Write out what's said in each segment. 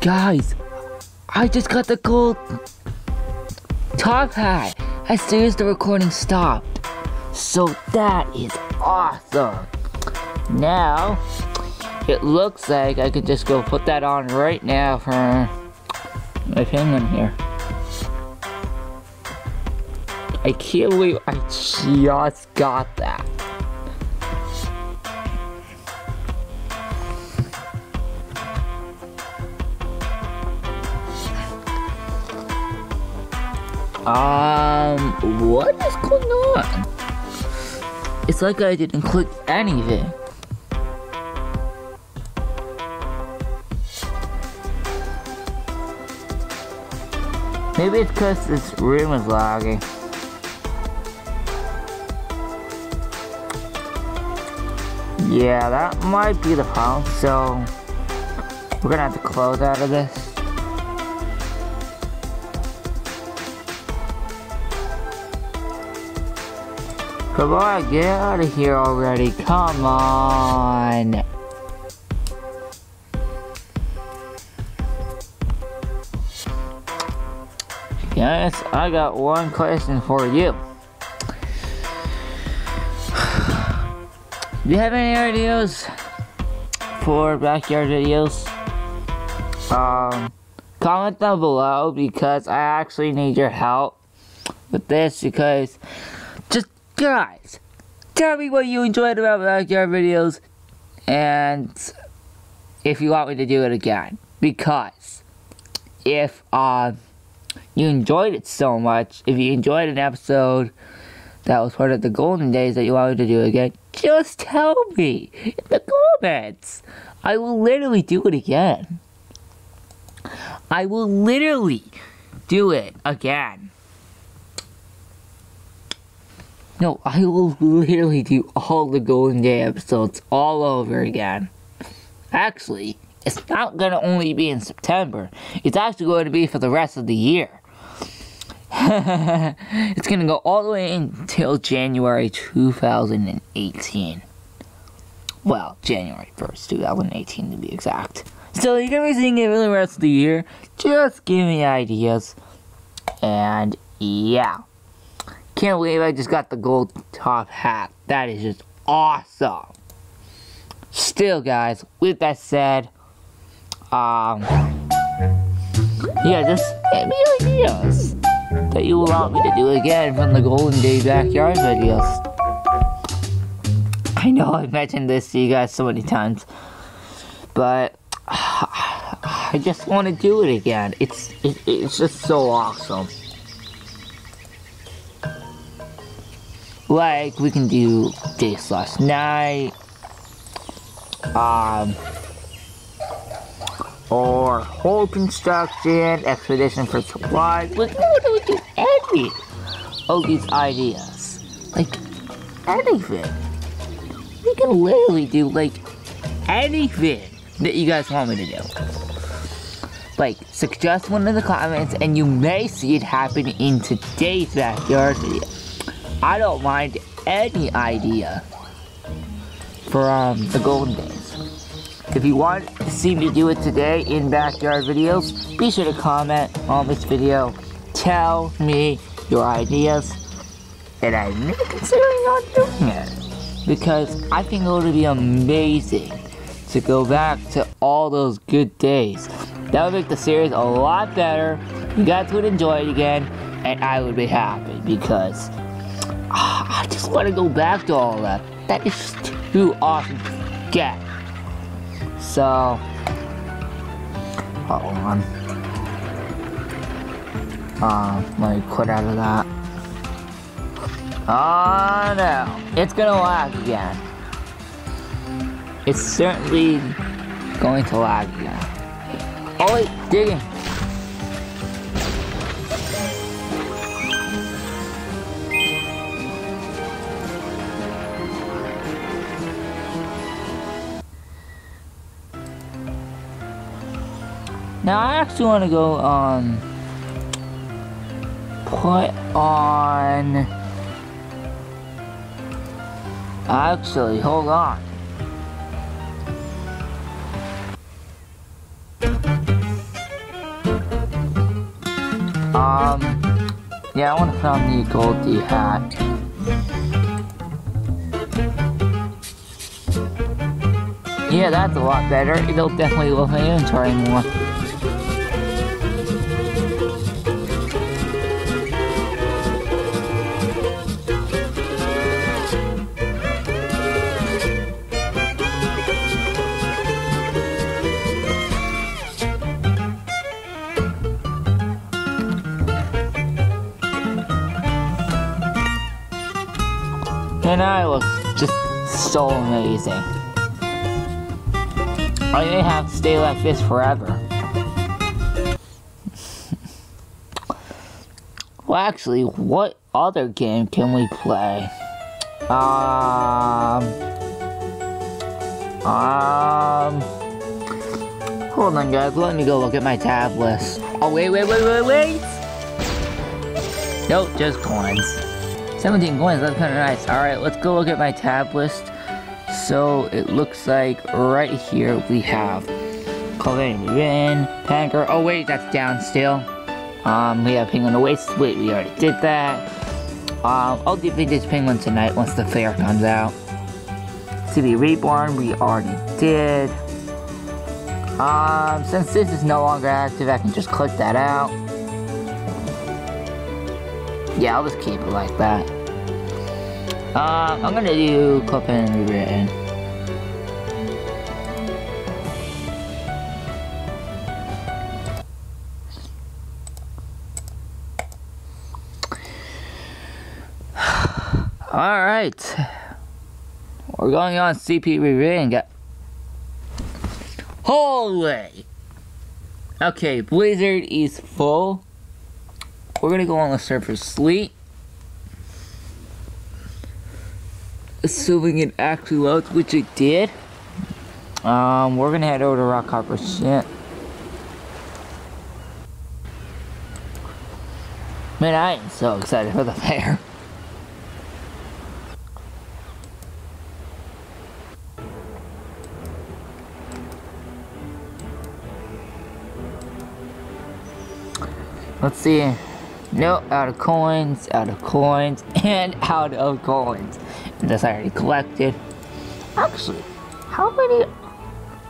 Guys, I just got the gold top hat as soon as the recording stopped. So that is awesome. Now, it looks like I can just go put that on right now for my penguin here. I can't believe I just got that. Um, what is going on? It's like I didn't click anything. Maybe it's because this room is lagging. Yeah, that might be the problem, so we're gonna have to close out of this. Come on, get out of here already. Come on. Yes, I got one question for you. Do you have any ideas for backyard videos? Um, comment down below because I actually need your help with this because guys, tell me what you enjoyed about backyard videos and if you want me to do it again because if um you enjoyed it so much, if you enjoyed an episode that was part of the golden days that you want me to do again, just tell me in the comments. I will literally do it again. I will literally do it again. No, I will literally do all the Golden Day episodes all over again. Actually, it's not gonna only be in September. It's actually going to be for the rest of the year. it's gonna go all the way until January 2018. Well, January 1st, 2018 to be exact. So you're gonna be seeing it for the rest of the year. Just give me ideas. And yeah. Can't believe I just got the gold top hat. That is just awesome. Still, guys, with that said, um, yeah, just give me ideas that you want me to do again from the Golden Day Backyard videos. I know I've mentioned this to you guys so many times, but I just want to do it again. It's it, it's just so awesome. Like we can do day slash night, um, or whole construction, expedition for supplies. We can do any of these ideas. Like anything. We can literally do like anything that you guys want me to do. Like, suggest one in the comments and you may see it happen in today's backyard video. I don't mind any idea for um, the golden days. If you want to see me do it today in backyard videos, be sure to comment on this video. Tell me your ideas, and I may consider on doing it. Because I think it would be amazing to go back to all those good days. That would make the series a lot better. You guys would enjoy it again, and I would be happy because ah, I just want to go back to all that. That is too awesome to get. So, hold on. Uh, let me quit out of that. Oh no, it's gonna lag again. It's certainly going to lag again. Oh wait, digging. Now I actually want to go um put on actually hold on. Um yeah I want to put on the Goldie hat. Yeah that's a lot better. It'll definitely look my inventory more. And I look just so amazing. I may have to stay like this forever. well, actually, what other game can we play? Um... Um... Hold on, guys. Let me go look at my tab list. Oh, wait, wait, wait, wait, wait! Nope, just coins. 17 coins, that's kind of nice. Alright, let's go look at my tab list. So, it looks like right here we have Cultivating Rin, Panker. Oh wait, that's down still. Um, we have Penguin Waste. Wait, we already did that. Um, I'll defeat this penguin tonight once the fair comes out. CP Reborn, we already did. Um, since this is no longer active, I can just click that out. Yeah, I'll just keep it like that. Um, I'm gonna do clip and rewritten. Alright. We're going on CP rewritten. Got Holy! Okay, Blizzard is full. We're gonna go on the surface sleep. Assuming it actually loads, which it did. Um, we're gonna head over to Rockhopper Shit. Man, I am so excited for the fair. Let's see. No, out of coins, out of coins, and out of coins. And that's already collected. Actually, how many?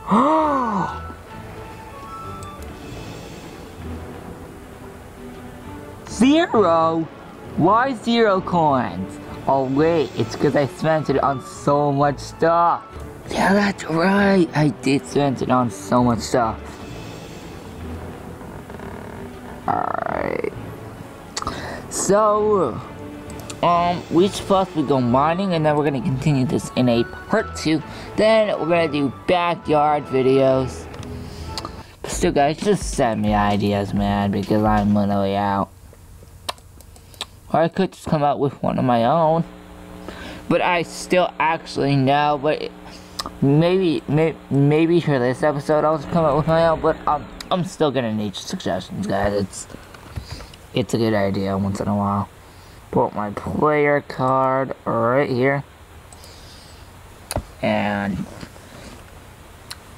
zero? Why zero coins? Oh wait, it's because I spent it on so much stuff. Yeah, that's right. I did spend it on so much stuff. So, um, we're supposed to go mining and then we're gonna continue this in a part two. Then we're gonna do backyard videos. Still guys, just send me ideas, man, because I'm literally out. Or I could just come out with one of my own. But I still actually know, but maybe, maybe, maybe for this episode I'll just come out with my own, but I'm, I'm still gonna need suggestions, guys. It's, it's a good idea once in a while. Put my player card right here. And,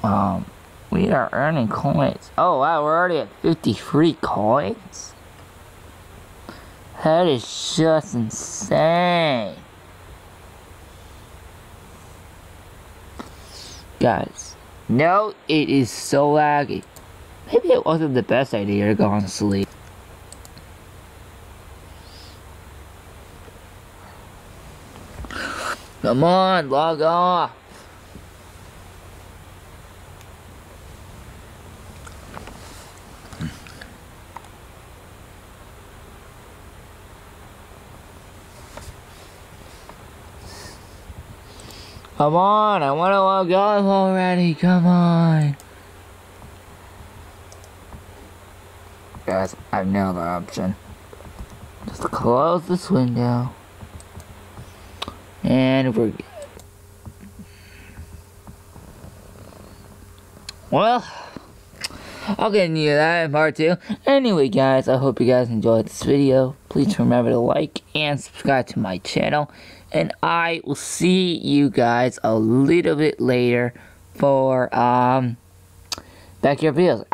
um, we are earning coins. Oh wow, we're already at 53 coins? That is just insane. Guys, no, it is so laggy. Maybe it wasn't the best idea to go on sleep. Come on, log off. Come on, I want to log off already, come on. Guys, I have no other option. Just close this window. And we're. Well, I'll get into that in part two. Anyway, guys, I hope you guys enjoyed this video. Please remember to like and subscribe to my channel. And I will see you guys a little bit later for um, backyard videos.